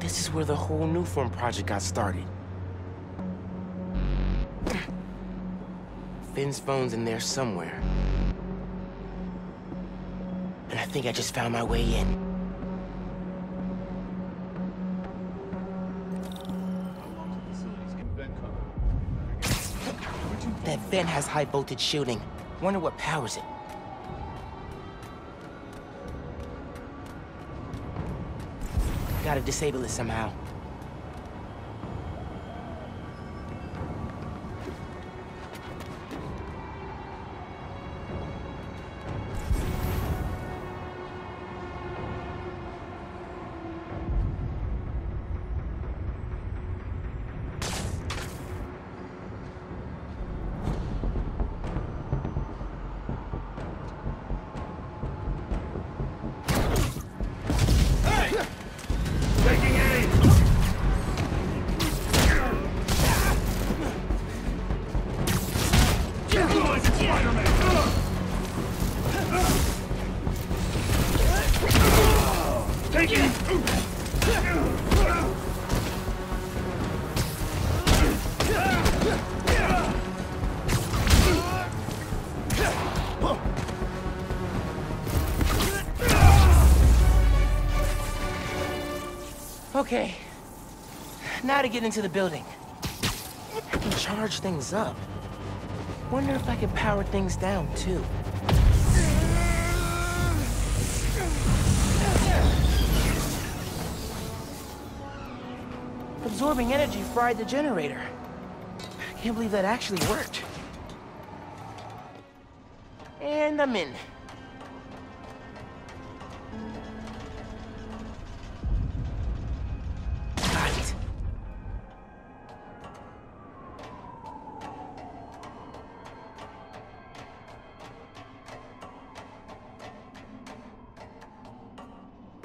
This is where the whole Nuform project got started. Finn's phone's in there somewhere. And I think I just found my way in. That vent has high voltage shielding. Wonder what powers it. Gotta disable it somehow. Okay. Now to get into the building. I can charge things up. Wonder if I can power things down, too. Absorbing energy fried the generator. I can't believe that actually worked. And I'm in.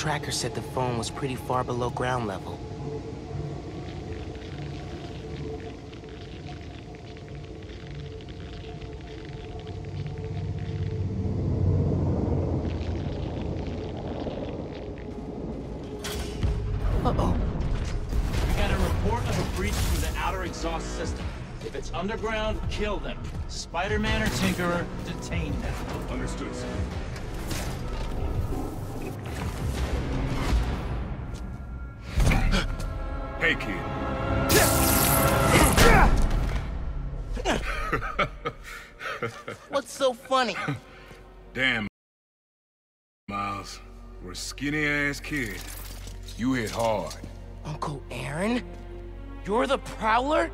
Tracker said the phone was pretty far below ground level. Uh-oh. We got a report of a breach through the outer exhaust system. If it's underground, kill them. Spider-Man or Tinkerer, detain them. Understood, sir. What's so funny? Damn, Miles. We're a skinny-ass kid. You hit hard. Uncle Aaron? You're the Prowler?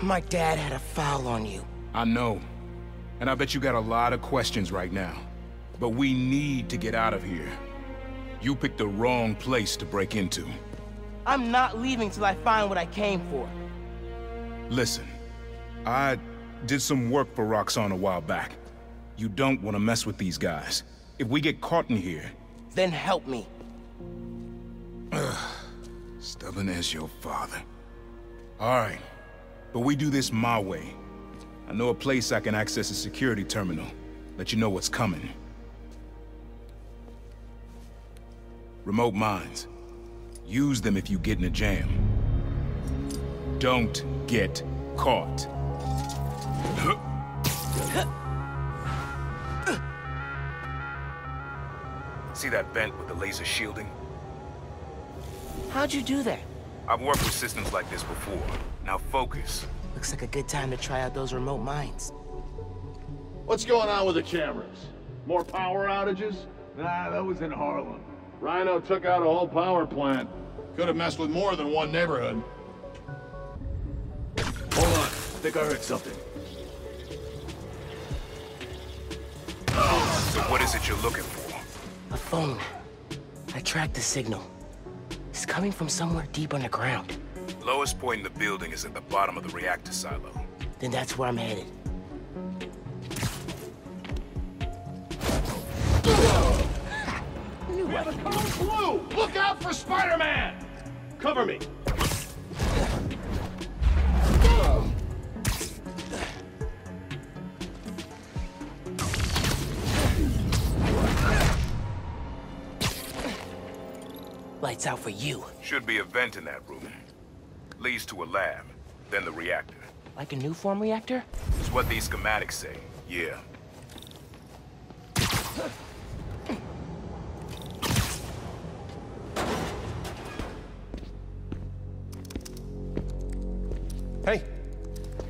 My dad had a foul on you. I know. And I bet you got a lot of questions right now. But we need to get out of here. You picked the wrong place to break into. I'm not leaving till I find what I came for. Listen, I did some work for Roxxon a while back. You don't want to mess with these guys. If we get caught in here, Then help me. stubborn as your father. All right, but we do this my way. I know a place I can access a security terminal. Let you know what's coming. Remote mines. Use them if you get in a jam. Don't get caught. See that vent with the laser shielding? How'd you do that? I've worked with systems like this before. Now focus. Looks like a good time to try out those remote mines. What's going on with the cameras? More power outages? Nah, that was in Harlem. Rhino took out a whole power plant. Could have messed with more than one neighborhood. Hold on. I think I heard something. So what is it you're looking for? A phone. I tracked the signal. It's coming from somewhere deep underground. Lowest point in the building is at the bottom of the reactor silo. Then that's where I'm headed. We have a code blue! Look out for Spider-Man! Cover me. Lights out for you. Should be a vent in that room. Leads to a lab, then the reactor. Like a Nuform reactor? It's what these schematics say, yeah.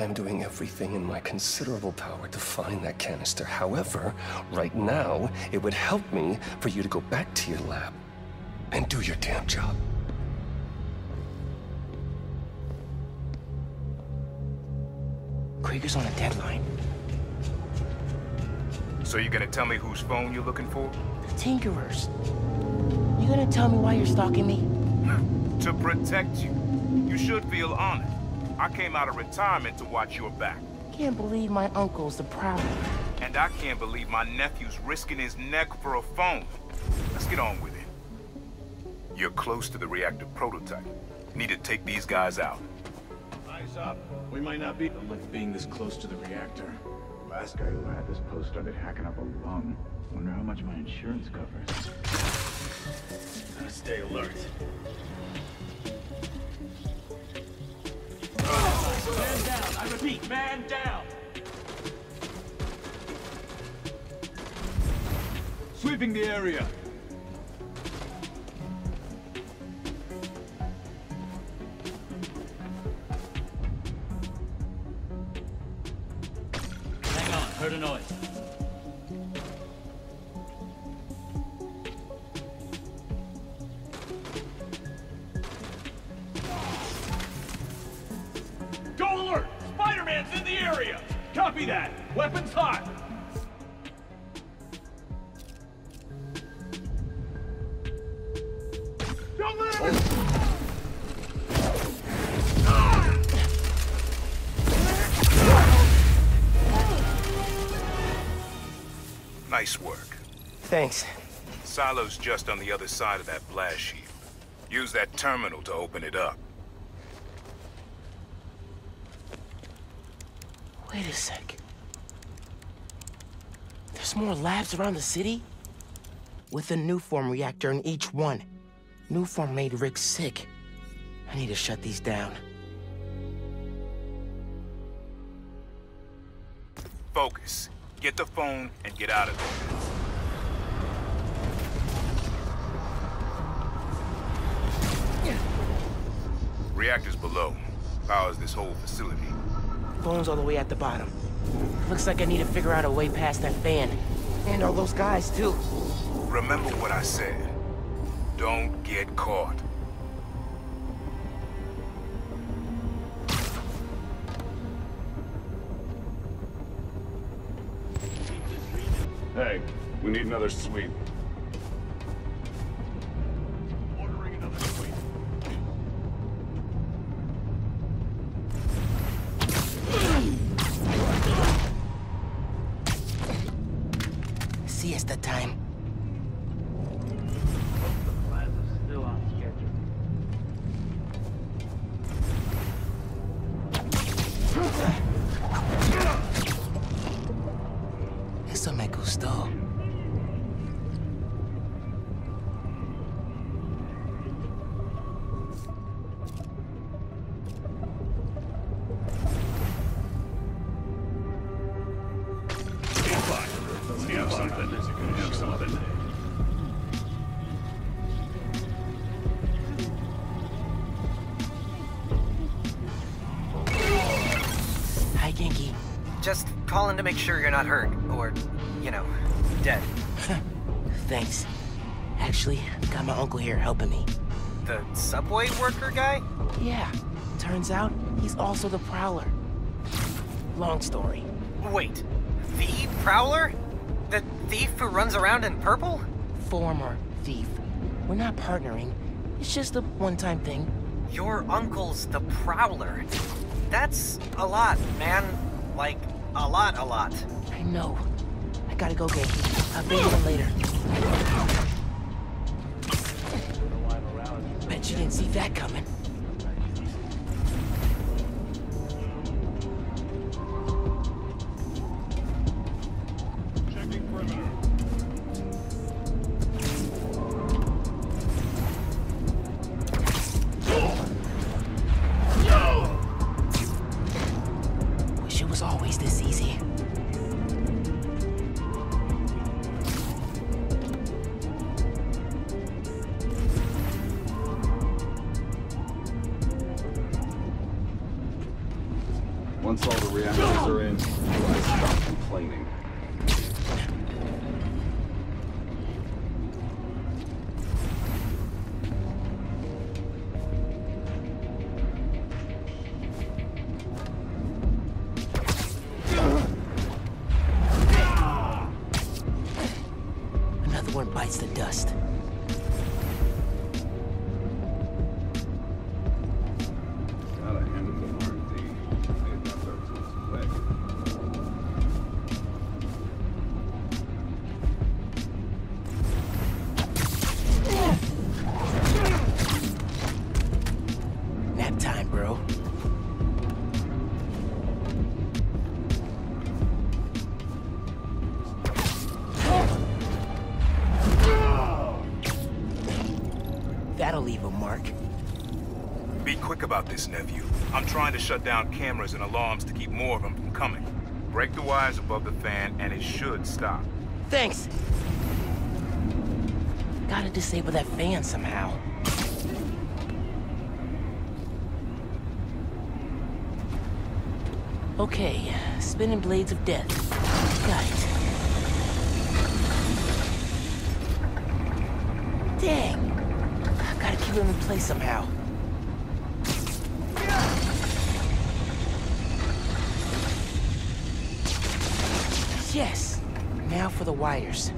I'm doing everything in my considerable power to find that canister. However, right now, it would help me for you to go back to your lab and do your damn job. Krieger's on a deadline. So you're gonna tell me whose phone you're looking for? The Tinkerers. You gonna tell me why you're stalking me? To protect you. You should feel honored. I came out of retirement to watch your back. Can't believe my uncle's the problem. And I can't believe my nephew's risking his neck for a phone. Let's get on with it. You're close to the reactor prototype. Need to take these guys out. Eyes up. We might not be... Don't like being this close to the reactor. Last guy who had this post started hacking up a lung. Wonder how much my insurance covers. Gotta stay alert. Man down! I repeat, man down! Sweeping the area. Copy that! Weapons hot! Don't let him... Nice work. Thanks. Silo's just on the other side of that blast shield. Use that terminal to open it up. Wait a sec. There's more labs around the city? With a Nuform reactor in each one. Nuform made Rick sick. I need to shut these down. Focus. Get the phone and get out of there. Reactors below. Powers this whole facility. Phone's all the way at the bottom. Looks like I need to figure out a way past that fan. And all those guys, too. Remember what I said. Don't get caught. Hey, we need another sweep. Calling to make sure you're not hurt, or, you know, dead. Thanks. Actually, got my uncle here helping me. The subway worker guy? Yeah, turns out he's also the Prowler. Long story. Wait, the Prowler? The thief who runs around in purple? Former thief. We're not partnering. It's just a one-time thing. Your uncle's the Prowler. That's a lot, man. Like, a lot, a lot. I know. I gotta go, Ganke. I'll visit him later. Bet you didn't see that coming. Quick about this, nephew. I'm trying to shut down cameras and alarms to keep more of them from coming. Break the wires above the fan, and it should stop. Thanks. Gotta disable that fan somehow. Okay, spinning blades of death. Got it. Dang. Gotta keep them in place somehow. Yes. Now for the wires.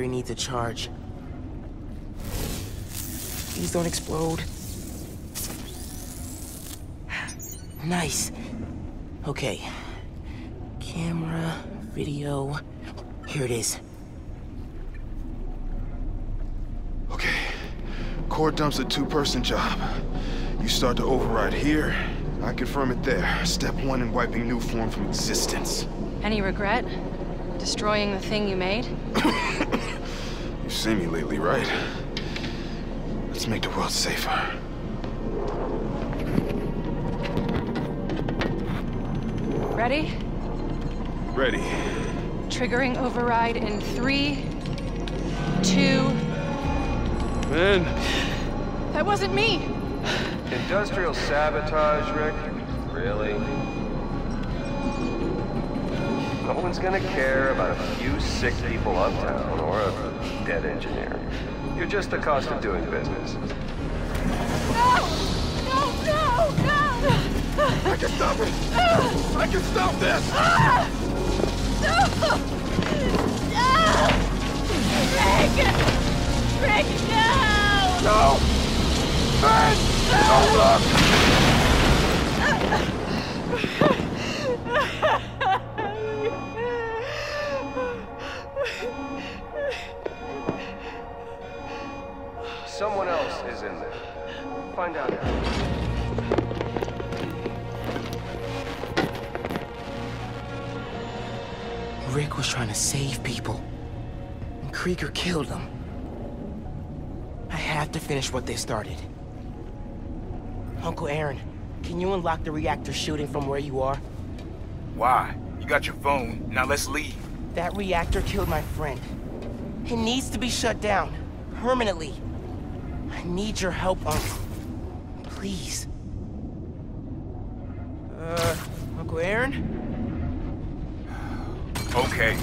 Battery needs a charge. Please don't explode. Nice. Okay. Camera, video. Here it is. Okay. Core dump's a two-person job. You start to override here, I confirm it there. Step one in wiping Nuform from existence. Any regret? Destroying the thing you made? You've seen me lately, right? Let's make the world safer. Ready? Ready. Triggering override in three, two. Man. That wasn't me! Industrial sabotage, Rick? Really? No one's gonna care about a few sick people uptown or a dead engineer. You're just the cost of doing business. No! No, no, no! I can stop it! I can stop this! No! No! Rick! Rick, no! No! Ben! Don't look! is in there. Find out how. Rick was trying to save people. And Krieger killed them. I have to finish what they started. Uncle Aaron, can you unlock the reactor shooting from where you are? Why? You got your phone. Now let's leave. That reactor killed my friend. It needs to be shut down. Permanently. I need your help, Uncle. Please. Uh, Uncle Aaron? Okay.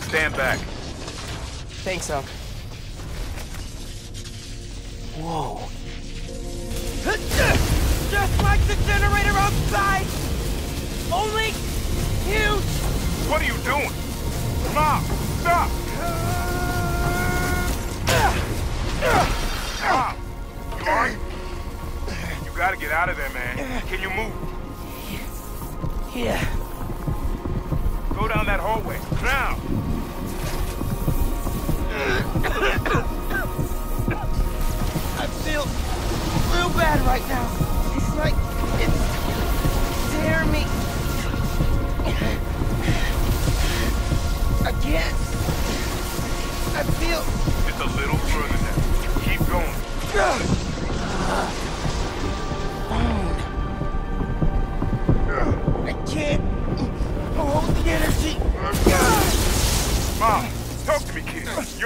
Stand back. Thanks, Uncle. Whoa. Just like the generator outside! Only huge! What are you doing? Mom, stop! Get out of there, man. Can you move? Yeah. Go down that hallway. Now! I feel real bad right now. It's like it's tearing me. I can't. I feel. Just a little further now. Keep going.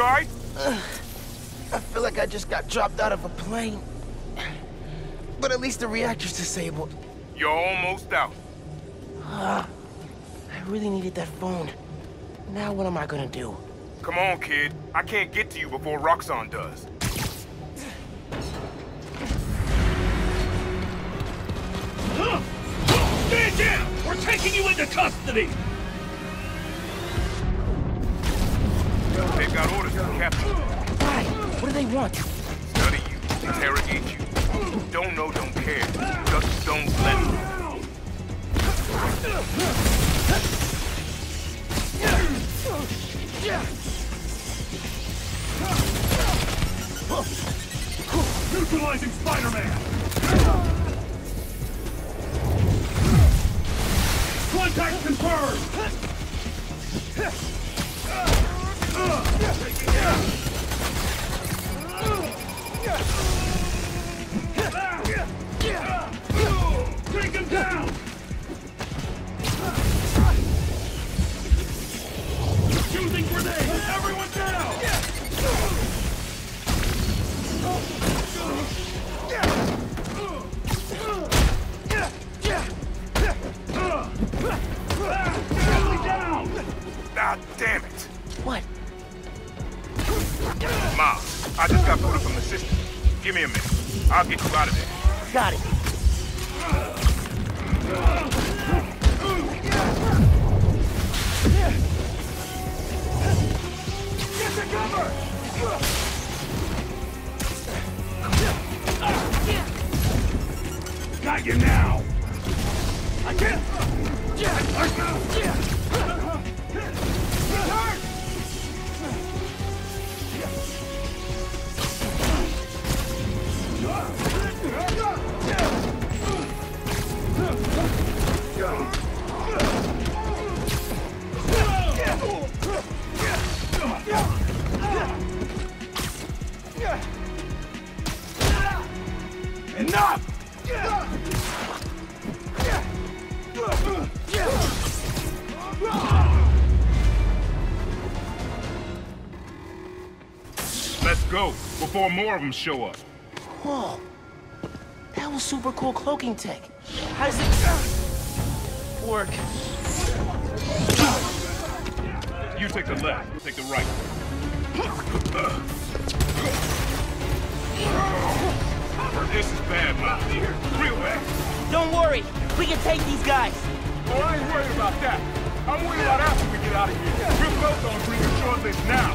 Kid. You alright? I feel like I just got dropped out of a plane. But at least the reactor's disabled. You're almost out. Ah, I really needed that phone. Now what am I gonna do? Come on, kid. I can't get to you before Roxxon does. Stand down! We're taking you into custody! They've got orders from Captain. Why? What do they want? Study you, interrogate you. Don't know, don't care. Just What? Mom, I just got booted from the system. Give me a minute. I'll get you out of there. Got it. Get to cover! Got you now! I can't! Before more of them show up. Whoa. That was super cool cloaking tech. How does it work? You take the left, take the right. This is bad, Mom. Real bad. Don't worry. We can take these guys. Oh, I ain't worried about that. I'm worried about after we get out of here. We're both on green short list now.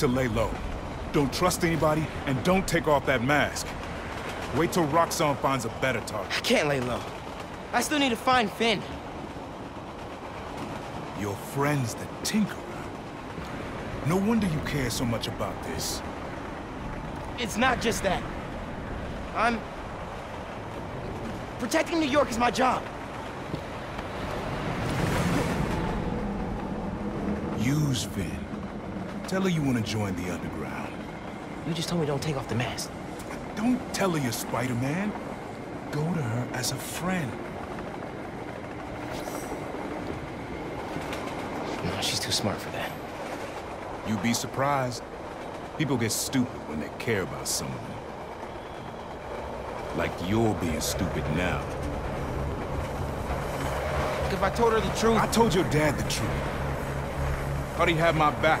to lay low. Don't trust anybody, and don't take off that mask. Wait till Roxxon finds a better target. I can't lay low. I still need to find Finn. Your friend's the Tinkerer. No wonder you care so much about this. It's not just that. I'm... Protecting New York is my job. Use Finn. Tell her you want to join the Underground. You just told me don't take off the mask. Don't tell her you're Spider-Man. Go to her as a friend. No, she's too smart for that. You'd be surprised. People get stupid when they care about someone. Like you're being stupid now. If I told her the truth... I told your dad the truth. Thought he'd have my back.